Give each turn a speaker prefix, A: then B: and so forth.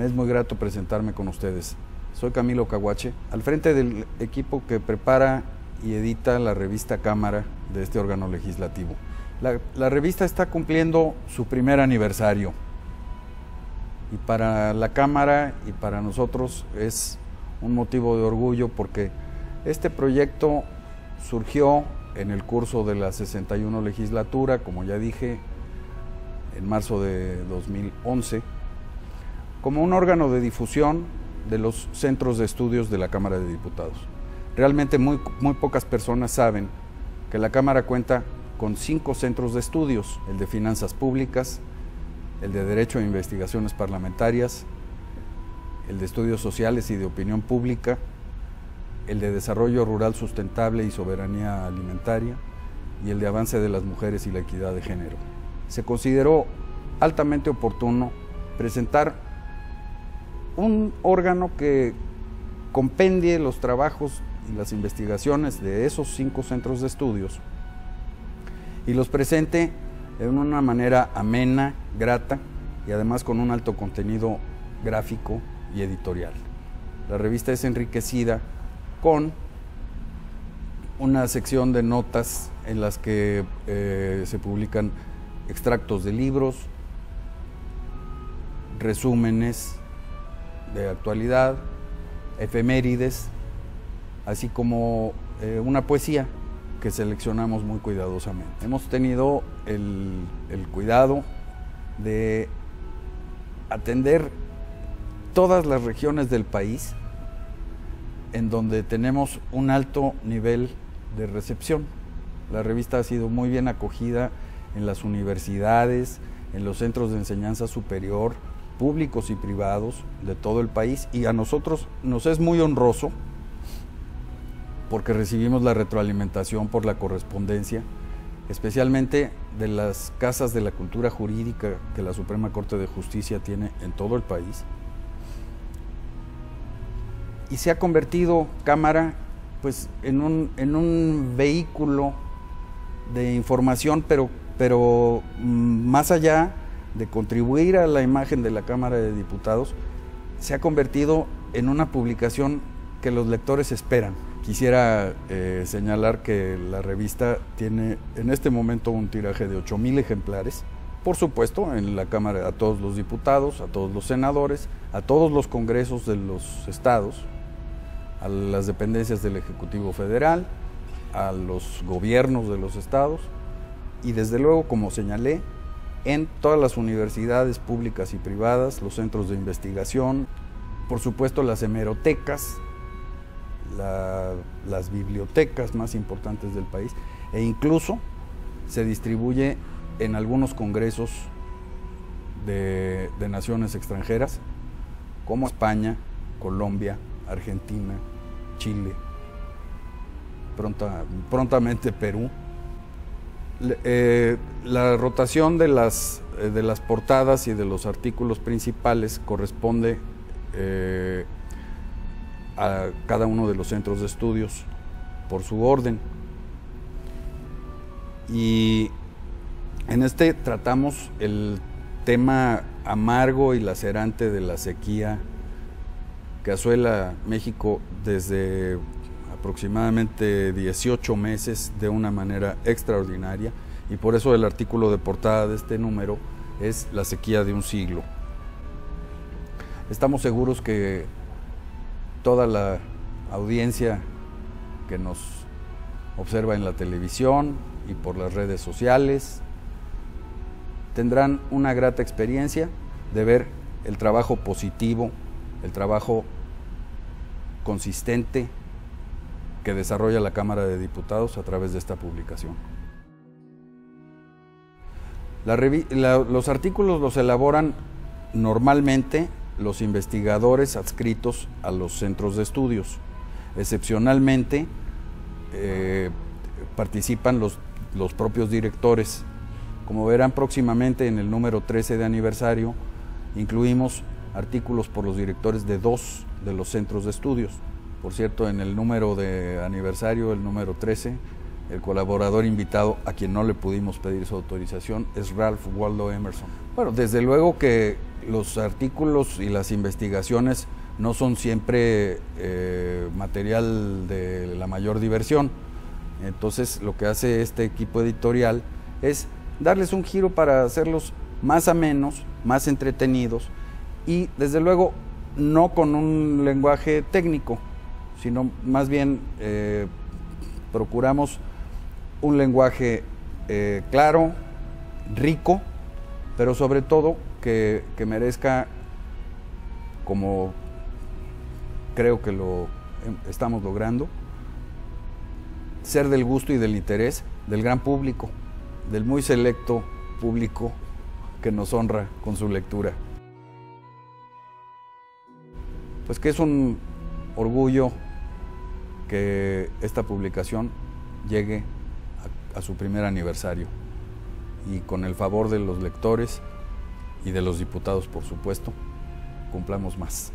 A: Es muy grato presentarme con ustedes. Soy Camilo Caguache, al frente del equipo que prepara y edita la revista Cámara de este órgano legislativo. La, la, revista está cumpliendo su primer aniversario y para la Cámara y para nosotros es un motivo de orgullo porque este proyecto surgió en el curso de la 61 legislatura, como ya dije, en marzo de 2011, como un órgano de difusión de los centros de estudios de la Cámara de Diputados. Realmente muy, muy pocas personas saben que la Cámara cuenta con cinco centros de estudios, el de Finanzas Públicas, el de Derecho a Investigaciones Parlamentarias, el de Estudios Sociales y de Opinión Pública, el de Desarrollo Rural Sustentable y Soberanía Alimentaria y el de Avance de las Mujeres y la Equidad de Género. Se consideró altamente oportuno presentar un órgano que compendie los trabajos y las investigaciones de esos cinco centros de estudios y los presente en una manera amena, grata y además con un alto contenido gráfico y editorial. La revista es enriquecida con una sección de notas en las que eh, se publican extractos de libros, resúmenes de actualidad, efemérides, así como eh, una poesía que seleccionamos muy cuidadosamente. Hemos tenido el, el cuidado de atender todas las regiones del país en donde tenemos un alto nivel de recepción. La revista ha sido muy bien acogida en las universidades, en los centros de enseñanza superior, públicos y privados de todo el país y a nosotros nos es muy honroso porque recibimos la retroalimentación por la correspondencia, especialmente de las casas de la cultura jurídica que la Suprema Corte de Justicia tiene en todo el país. Y se ha convertido Cámara pues, en, un, en un vehículo de información, pero, pero mm, más allá de contribuir a la imagen de la Cámara de Diputados, se ha convertido en una publicación que los lectores esperan. Quisiera eh, señalar que la revista tiene en este momento un tiraje de 8.000 ejemplares. Por supuesto, en la Cámara a todos los diputados, a todos los senadores, a todos los congresos de los estados, a las dependencias del Ejecutivo Federal, a los gobiernos de los estados y desde luego, como señalé, en todas las universidades públicas y privadas, los centros de investigación, por supuesto las hemerotecas, la, las bibliotecas más importantes del país e incluso se distribuye en algunos congresos de, de naciones extranjeras como España, Colombia, Argentina, Chile, pronta, prontamente Perú. Eh, la rotación de las, eh, de las portadas y de los artículos principales corresponde eh, a cada uno de los centros de estudios por su orden. Y en este tratamos el tema amargo y lacerante de la sequía que asuela México desde aproximadamente 18 meses de una manera extraordinaria y por eso el artículo de portada de este número es La sequía de un siglo. Estamos seguros que toda la audiencia que nos observa en la televisión y por las redes sociales tendrán una grata experiencia de ver el trabajo positivo el trabajo consistente que desarrolla la Cámara de Diputados a través de esta publicación. los artículos los elaboran normalmente los investigadores adscritos a los centros de estudios. Excepcionalmente eh, participan los, los propios directores. Como verán próximamente en el número 13 de aniversario, incluimos artículos por los directores de dos de los centros de estudios. Por cierto, en el número de aniversario, el número 13, el colaborador invitado a quien no le pudimos pedir su autorización es Ralph Waldo Emerson. Bueno, desde luego que los artículos y las investigaciones no son siempre eh, material de la mayor diversión. Entonces lo que hace este equipo editorial es darles un giro para hacerlos más amenos, más entretenidos y desde luego no con un lenguaje técnico, sino más bien eh, procuramos un lenguaje eh, claro, rico, pero sobre todo que, que merezca, como creo que lo estamos logrando, ser del gusto y del interés del gran público, del muy selecto público que nos honra con su lectura. Pues que es un orgullo que esta publicación llegue a, su primer aniversario y con el favor de los lectores y de los diputados, por supuesto, cumplamos más.